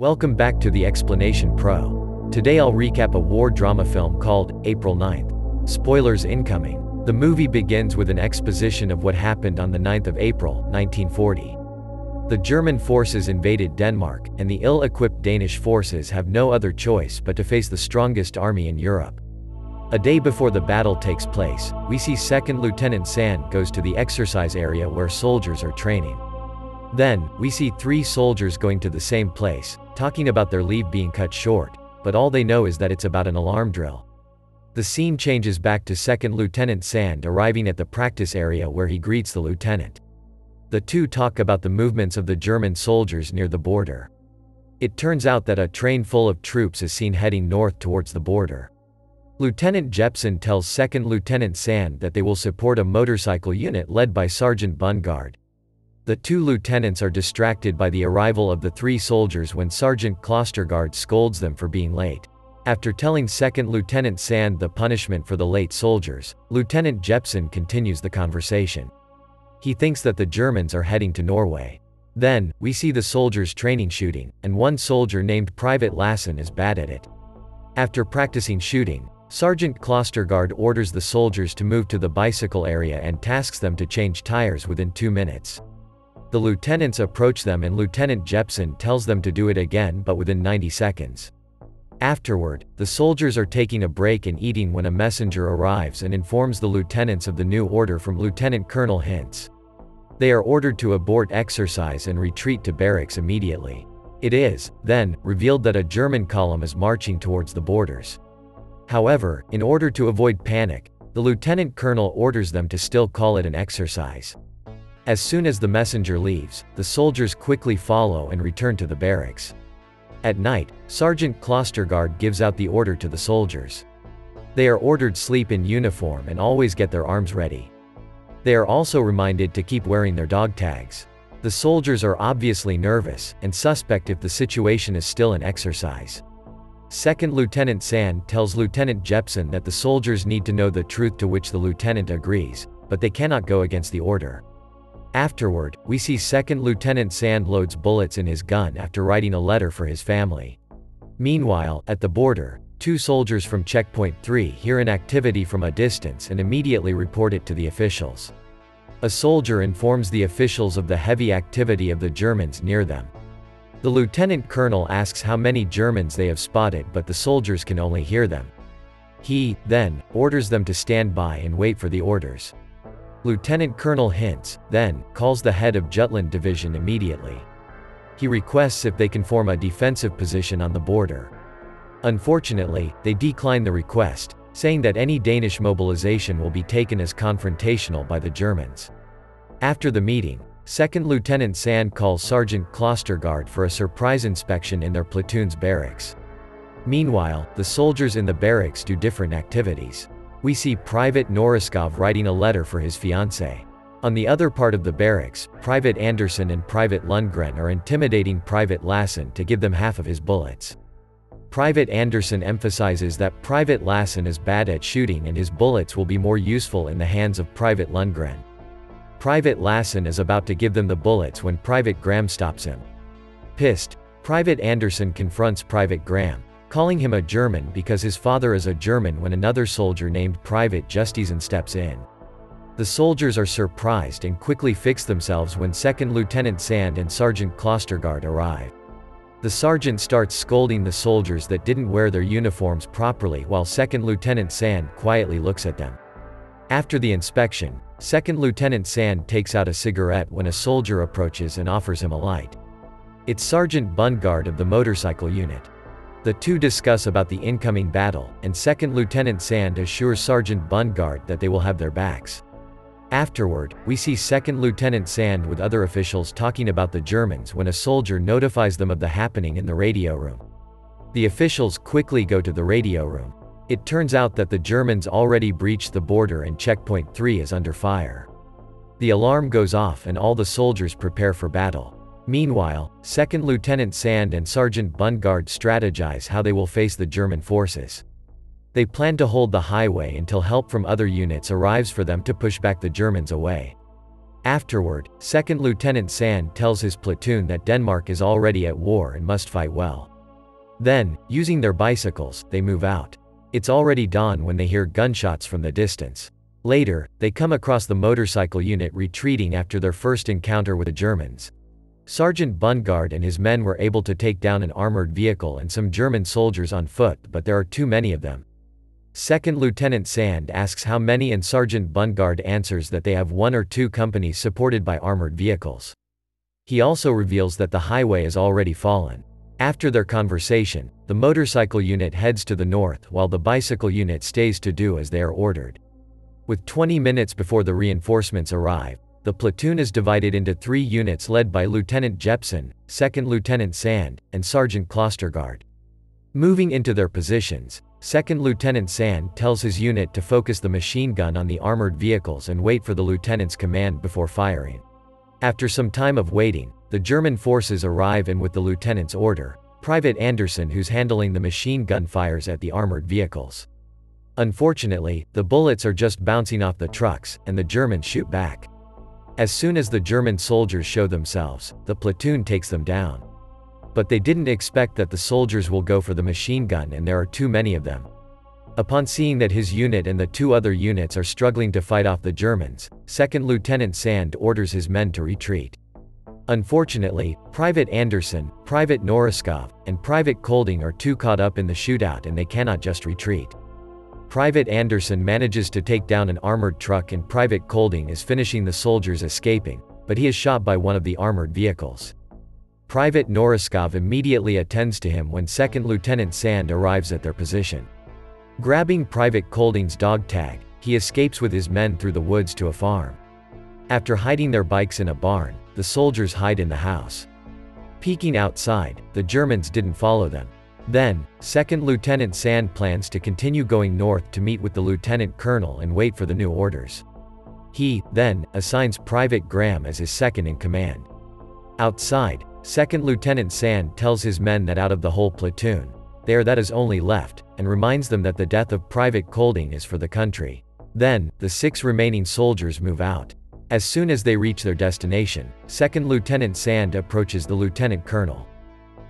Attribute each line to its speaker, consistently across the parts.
Speaker 1: Welcome back to the Explanation Pro. Today I'll recap a war drama film called April 9th. Spoilers incoming. The movie begins with an exposition of what happened on the 9th of April, 1940. The German forces invaded Denmark, and the ill-equipped Danish forces have no other choice but to face the strongest army in Europe. A day before the battle takes place, we see 2nd Lieutenant Sand goes to the exercise area where soldiers are training. Then, we see three soldiers going to the same place, talking about their leave being cut short, but all they know is that it's about an alarm drill. The scene changes back to 2nd Lieutenant Sand arriving at the practice area where he greets the lieutenant. The two talk about the movements of the German soldiers near the border. It turns out that a train full of troops is seen heading north towards the border. Lieutenant Jepsen tells 2nd Lieutenant Sand that they will support a motorcycle unit led by Sergeant Bundgaard, the two lieutenants are distracted by the arrival of the three soldiers when Sergeant Klostergaard scolds them for being late. After telling 2nd Lieutenant Sand the punishment for the late soldiers, Lieutenant Jepsen continues the conversation. He thinks that the Germans are heading to Norway. Then, we see the soldiers training shooting, and one soldier named Private Lassen is bad at it. After practicing shooting, Sergeant Klostergaard orders the soldiers to move to the bicycle area and tasks them to change tires within two minutes. The lieutenants approach them and Lieutenant Jepsen tells them to do it again but within 90 seconds. Afterward, the soldiers are taking a break and eating when a messenger arrives and informs the lieutenants of the new order from Lieutenant Colonel Hintz. They are ordered to abort exercise and retreat to barracks immediately. It is, then, revealed that a German column is marching towards the borders. However, in order to avoid panic, the lieutenant colonel orders them to still call it an exercise. As soon as the messenger leaves, the soldiers quickly follow and return to the barracks. At night, Sergeant Klostergaard gives out the order to the soldiers. They are ordered sleep in uniform and always get their arms ready. They are also reminded to keep wearing their dog tags. The soldiers are obviously nervous, and suspect if the situation is still an exercise. Second Lieutenant Sand tells Lieutenant Jepsen that the soldiers need to know the truth to which the lieutenant agrees, but they cannot go against the order. Afterward, we see 2nd Lieutenant Sand loads bullets in his gun after writing a letter for his family. Meanwhile, at the border, two soldiers from Checkpoint 3 hear an activity from a distance and immediately report it to the officials. A soldier informs the officials of the heavy activity of the Germans near them. The lieutenant colonel asks how many Germans they have spotted but the soldiers can only hear them. He, then, orders them to stand by and wait for the orders. Lieutenant Colonel Hintz, then, calls the head of Jutland Division immediately. He requests if they can form a defensive position on the border. Unfortunately, they decline the request, saying that any Danish mobilization will be taken as confrontational by the Germans. After the meeting, 2nd Lieutenant Sand calls Sergeant Klostergaard for a surprise inspection in their platoon's barracks. Meanwhile, the soldiers in the barracks do different activities. We see Private Noriskov writing a letter for his fiancée. On the other part of the barracks, Private Anderson and Private Lundgren are intimidating Private Lassen to give them half of his bullets. Private Anderson emphasizes that Private Lassen is bad at shooting and his bullets will be more useful in the hands of Private Lundgren. Private Lassen is about to give them the bullets when Private Graham stops him. Pissed, Private Anderson confronts Private Graham calling him a German because his father is a German when another soldier named Private Justesen steps in. The soldiers are surprised and quickly fix themselves when 2nd Lieutenant Sand and Sergeant Klostergaard arrive. The sergeant starts scolding the soldiers that didn't wear their uniforms properly while 2nd Lieutenant Sand quietly looks at them. After the inspection, 2nd Lieutenant Sand takes out a cigarette when a soldier approaches and offers him a light. It's Sergeant Bundgaard of the motorcycle unit. The two discuss about the incoming battle, and 2nd Lieutenant Sand assures Sergeant Bundgaard that they will have their backs. Afterward, we see 2nd Lieutenant Sand with other officials talking about the Germans when a soldier notifies them of the happening in the radio room. The officials quickly go to the radio room. It turns out that the Germans already breached the border and Checkpoint 3 is under fire. The alarm goes off and all the soldiers prepare for battle. Meanwhile, 2nd Lieutenant Sand and Sergeant Bundgaard strategize how they will face the German forces. They plan to hold the highway until help from other units arrives for them to push back the Germans away. Afterward, 2nd Lieutenant Sand tells his platoon that Denmark is already at war and must fight well. Then, using their bicycles, they move out. It's already dawn when they hear gunshots from the distance. Later, they come across the motorcycle unit retreating after their first encounter with the Germans. Sergeant Bundgaard and his men were able to take down an armored vehicle and some German soldiers on foot, but there are too many of them. Second Lieutenant Sand asks how many and Sergeant Bundgaard answers that they have one or two companies supported by armored vehicles. He also reveals that the highway is already fallen. After their conversation, the motorcycle unit heads to the north while the bicycle unit stays to do as they are ordered. With 20 minutes before the reinforcements arrive, the platoon is divided into three units led by Lieutenant Jepsen, 2nd Lieutenant Sand, and Sergeant Klostergaard. Moving into their positions, 2nd Lieutenant Sand tells his unit to focus the machine gun on the armored vehicles and wait for the lieutenant's command before firing. After some time of waiting, the German forces arrive and with the lieutenant's order, Private Anderson who's handling the machine gun fires at the armored vehicles. Unfortunately, the bullets are just bouncing off the trucks, and the Germans shoot back. As soon as the German soldiers show themselves, the platoon takes them down. But they didn't expect that the soldiers will go for the machine gun and there are too many of them. Upon seeing that his unit and the two other units are struggling to fight off the Germans, 2nd Lieutenant Sand orders his men to retreat. Unfortunately, Private Anderson, Private Noriskov, and Private Kolding are too caught up in the shootout and they cannot just retreat. Private Anderson manages to take down an armored truck and Private Kolding is finishing the soldiers escaping, but he is shot by one of the armored vehicles. Private Noriskov immediately attends to him when 2nd Lieutenant Sand arrives at their position. Grabbing Private Kolding's dog tag, he escapes with his men through the woods to a farm. After hiding their bikes in a barn, the soldiers hide in the house. Peeking outside, the Germans didn't follow them. Then, 2nd Lieutenant Sand plans to continue going north to meet with the lieutenant colonel and wait for the new orders. He, then, assigns Private Graham as his second in command. Outside, 2nd Lieutenant Sand tells his men that out of the whole platoon, they are that is only left, and reminds them that the death of Private Kolding is for the country. Then, the six remaining soldiers move out. As soon as they reach their destination, 2nd Lieutenant Sand approaches the lieutenant colonel.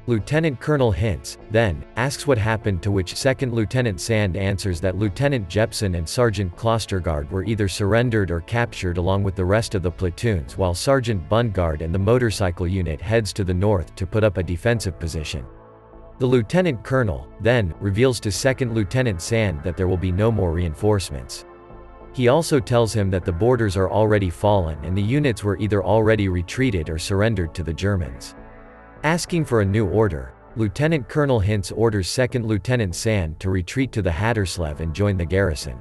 Speaker 1: Lieutenant Colonel Hintz, then, asks what happened to which 2nd Lieutenant Sand answers that Lieutenant Jepsen and Sergeant Klostergaard were either surrendered or captured along with the rest of the platoons while Sergeant Bundgaard and the motorcycle unit heads to the north to put up a defensive position. The Lieutenant Colonel, then, reveals to 2nd Lieutenant Sand that there will be no more reinforcements. He also tells him that the borders are already fallen and the units were either already retreated or surrendered to the Germans. Asking for a new order, Lieutenant Colonel Hintz orders 2nd Lieutenant Sand to retreat to the Haderslev and join the garrison.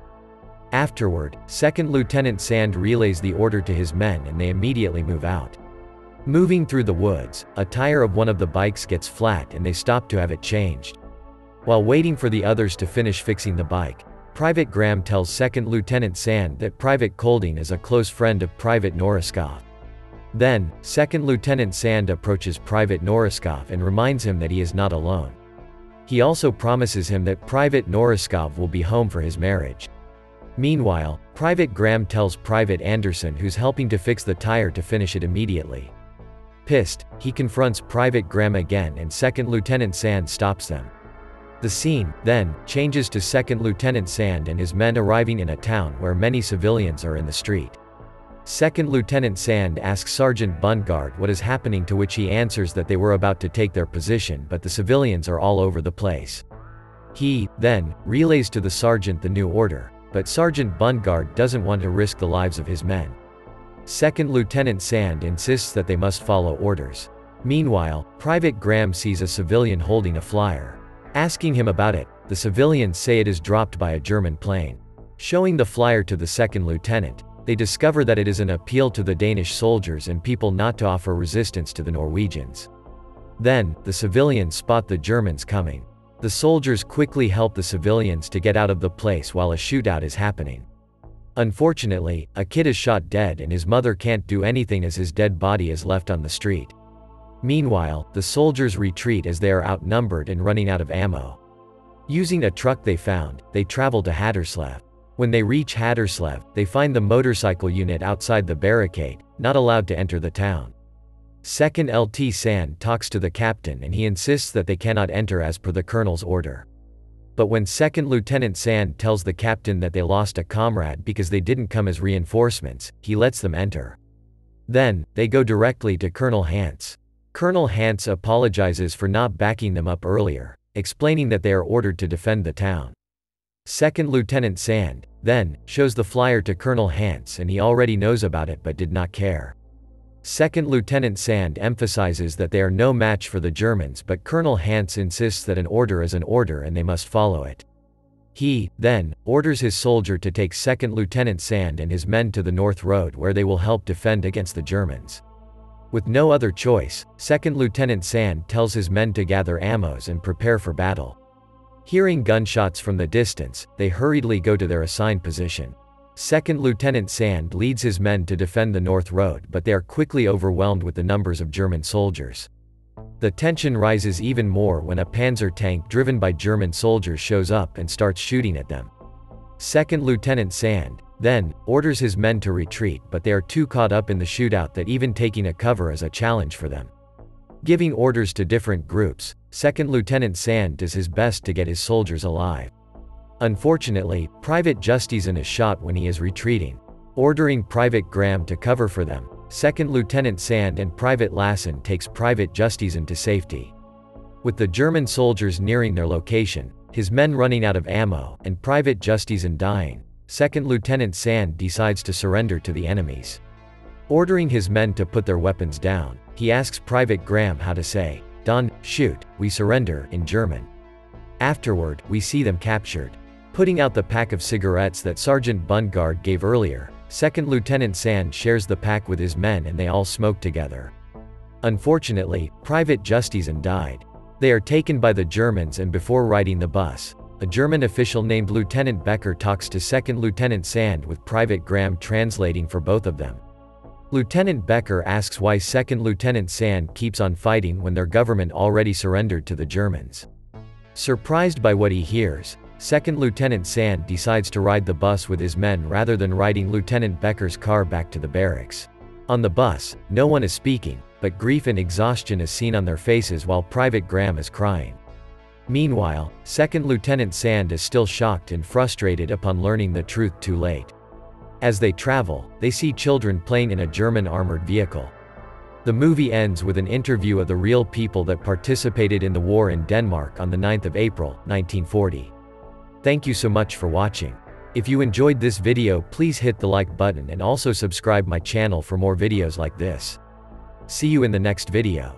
Speaker 1: Afterward, 2nd Lieutenant Sand relays the order to his men and they immediately move out. Moving through the woods, a tire of one of the bikes gets flat and they stop to have it changed. While waiting for the others to finish fixing the bike, Private Graham tells 2nd Lieutenant Sand that Private Kolding is a close friend of Private Noriskov. Then, 2nd Lieutenant Sand approaches Private Noriskov and reminds him that he is not alone. He also promises him that Private Noriskov will be home for his marriage. Meanwhile, Private Graham tells Private Anderson who's helping to fix the tire to finish it immediately. Pissed, he confronts Private Graham again and 2nd Lieutenant Sand stops them. The scene, then, changes to 2nd Lieutenant Sand and his men arriving in a town where many civilians are in the street. Second Lieutenant Sand asks Sergeant Bundgaard what is happening to which he answers that they were about to take their position but the civilians are all over the place. He, then, relays to the sergeant the new order, but Sergeant Bundgaard doesn't want to risk the lives of his men. Second Lieutenant Sand insists that they must follow orders. Meanwhile, Private Graham sees a civilian holding a flyer. Asking him about it, the civilians say it is dropped by a German plane. Showing the flyer to the second lieutenant, they discover that it is an appeal to the Danish soldiers and people not to offer resistance to the Norwegians. Then, the civilians spot the Germans coming. The soldiers quickly help the civilians to get out of the place while a shootout is happening. Unfortunately, a kid is shot dead and his mother can't do anything as his dead body is left on the street. Meanwhile, the soldiers retreat as they are outnumbered and running out of ammo. Using a truck they found, they travel to Haderslev. When they reach Haderslev, they find the motorcycle unit outside the barricade, not allowed to enter the town. Second LT Sand talks to the captain and he insists that they cannot enter as per the colonel's order. But when 2nd Lieutenant Sand tells the captain that they lost a comrade because they didn't come as reinforcements, he lets them enter. Then, they go directly to Colonel Hantz. Colonel Hantz apologizes for not backing them up earlier, explaining that they are ordered to defend the town. Second Lieutenant Sand, then, shows the flyer to Colonel Hantz and he already knows about it but did not care. Second Lieutenant Sand emphasizes that they are no match for the Germans but Colonel Hantz insists that an order is an order and they must follow it. He, then, orders his soldier to take 2nd Lieutenant Sand and his men to the North Road where they will help defend against the Germans. With no other choice, 2nd Lieutenant Sand tells his men to gather ammos and prepare for battle. Hearing gunshots from the distance, they hurriedly go to their assigned position. Second Lieutenant Sand leads his men to defend the North Road but they are quickly overwhelmed with the numbers of German soldiers. The tension rises even more when a panzer tank driven by German soldiers shows up and starts shooting at them. Second Lieutenant Sand, then, orders his men to retreat but they are too caught up in the shootout that even taking a cover is a challenge for them. Giving orders to different groups, Second Lieutenant Sand does his best to get his soldiers alive. Unfortunately, Private Justesen is shot when he is retreating. Ordering Private Graham to cover for them, 2nd Lieutenant Sand and Private Lassen takes Private Justesen to safety. With the German soldiers nearing their location, his men running out of ammo, and Private Justesen dying, 2nd Lieutenant Sand decides to surrender to the enemies. Ordering his men to put their weapons down, he asks Private Graham how to say, Don, shoot, we surrender, in German. Afterward, we see them captured. Putting out the pack of cigarettes that Sergeant Bundgaard gave earlier, 2nd Lieutenant Sand shares the pack with his men and they all smoke together. Unfortunately, Private Justesen died. They are taken by the Germans and before riding the bus, a German official named Lieutenant Becker talks to 2nd Lieutenant Sand with Private Graham translating for both of them. Lieutenant Becker asks why 2nd Lieutenant Sand keeps on fighting when their government already surrendered to the Germans. Surprised by what he hears, Second Lieutenant Sand decides to ride the bus with his men rather than riding Lieutenant Becker's car back to the barracks. On the bus, no one is speaking, but grief and exhaustion is seen on their faces while Private Graham is crying. Meanwhile, Second Lieutenant Sand is still shocked and frustrated upon learning the truth too late. As they travel, they see children playing in a German armored vehicle. The movie ends with an interview of the real people that participated in the war in Denmark on the 9th of April, 1940. Thank you so much for watching. If you enjoyed this video please hit the like button and also subscribe my channel for more videos like this. See you in the next video.